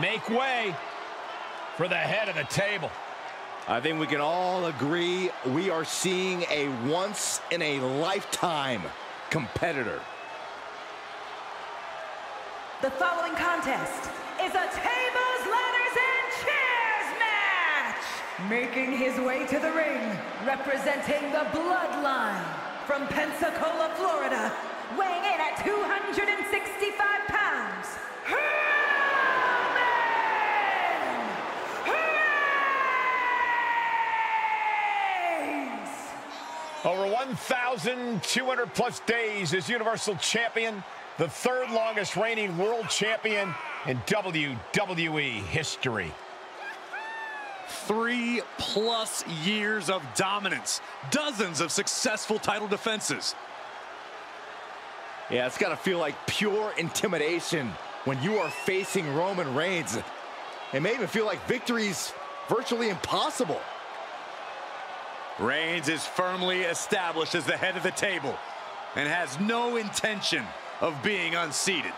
make way for the head of the table. I think we can all agree we are seeing a once-in-a-lifetime competitor. The following contest is a tables, ladders, and chairs match! Making his way to the ring, representing the Bloodline from Pensacola, Florida, weighing in at 265 pounds, Roman Reigns! Over 1,200 plus days as Universal Champion, the third longest reigning world champion in WWE history. Three plus years of dominance, dozens of successful title defenses. Yeah, it's got to feel like pure intimidation when you are facing Roman Reigns. It may even feel like victory's virtually impossible. Reigns is firmly established as the head of the table and has no intention of being unseated.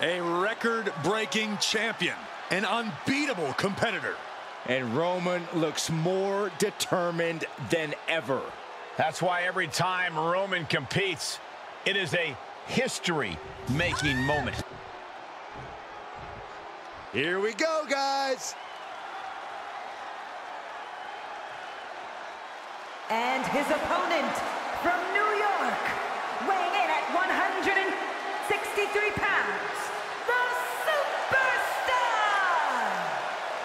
A record-breaking champion, an unbeatable competitor. And Roman looks more determined than ever. That's why every time Roman competes, it is a history-making moment. Here we go, guys. And his opponent from New York, weighing in at 163 pounds,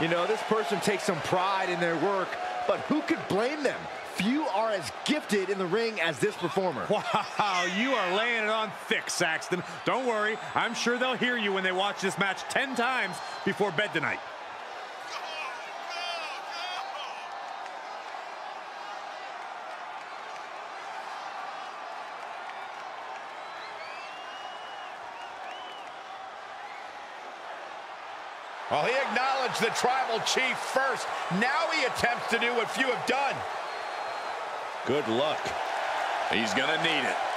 You know, this person takes some pride in their work, but who could blame them? Few are as gifted in the ring as this performer. Wow, you are laying it on thick, Saxton. Don't worry, I'm sure they'll hear you when they watch this match 10 times before bed tonight. Well, he acknowledged the tribal chief first. Now he attempts to do what few have done. Good luck. He's gonna need it.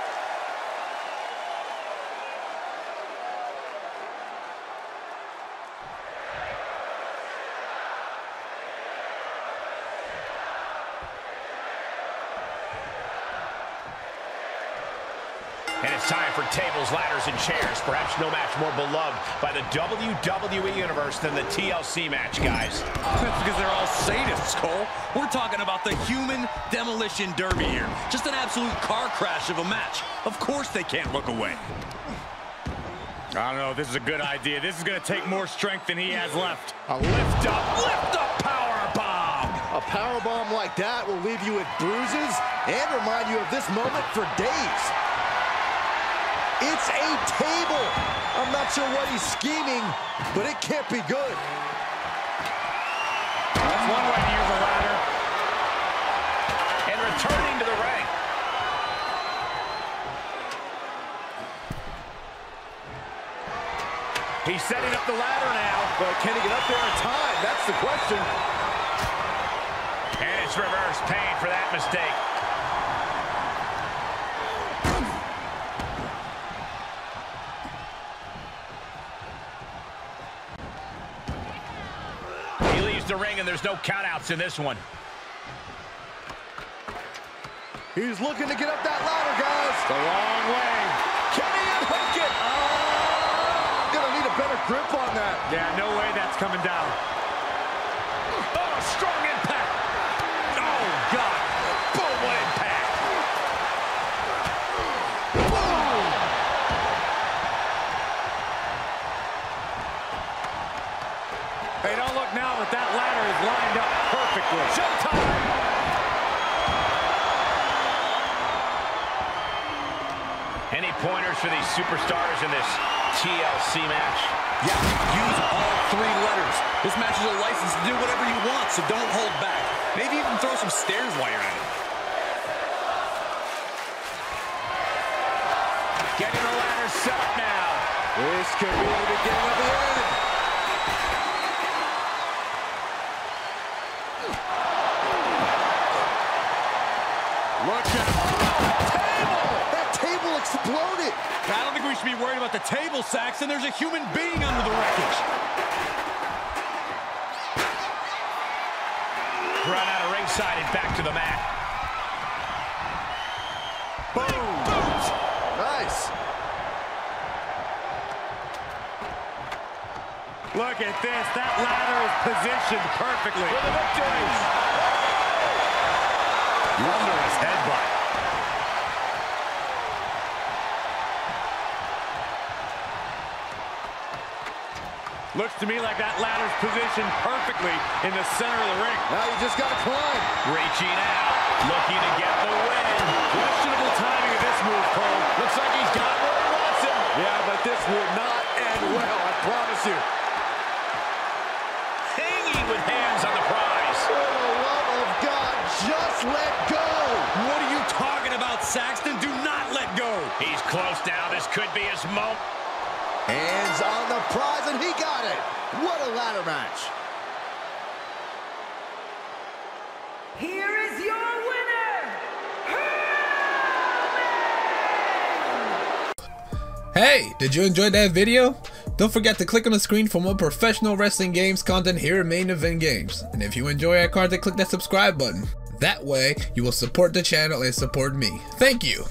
And it's time for tables, ladders, and chairs. Perhaps no match more beloved by the WWE Universe than the TLC match, guys. That's because they're all sadists, Cole. We're talking about the human demolition derby here. Just an absolute car crash of a match. Of course they can't look away. I don't know. If this is a good idea. This is going to take more strength than he has left. A lift up, lift up power bomb. A power bomb like that will leave you with bruises and remind you of this moment for days. It's a table. I'm not sure what he's scheming, but it can't be good. That's one way to use a ladder. And returning to the ring. He's setting up the ladder now, but can he get up there in time? That's the question. And it's reverse pain for that mistake. The ring and there's no countouts in this one. He's looking to get up that ladder, guys. The long way. Can he unhook it? Oh, gonna need a better grip on that. Yeah, no way that's coming down. Oh, strong impact. Oh, God. Boom, what impact. Hey, don't look now, but that ladder is lined up perfectly. Showtime. Any pointers for these superstars in this TLC match? Yeah, use all three letters. This match is a license to do whatever you want, so don't hold back. Maybe even throw some stairs while you're at it. Getting the ladder set up now. This could be the beginning of the end. Look at That table exploded. I don't think we should be worried about the table, There's a human being under the wreckage. Run out of ringside and back to the mat. Boom. Nice. Look at this. That ladder is positioned perfectly. For the victory. Wondrous headbutt. Looks to me like that ladder's positioned perfectly in the center of the ring. Now you just got to climb. Reaching out, looking to get the win. Questionable timing of this move, Cole. Looks like he's got where he wants him. Yeah, but this will not end well, I promise you. Hanging with hands on the prize. For the love of God, just let go. What are you talking about, Saxton? Do not let go. He's close now. This could be his moment. Hands on the prize, and he got it. What a ladder match. Here is your winner, Hey, did you enjoy that video? Don't forget to click on the screen for more professional wrestling games content here at Main Event Games. And if you enjoy our content, click that subscribe button. That way, you will support the channel and support me. Thank you!